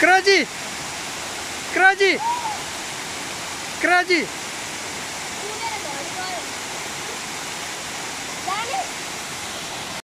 Кради! Кради! Кради!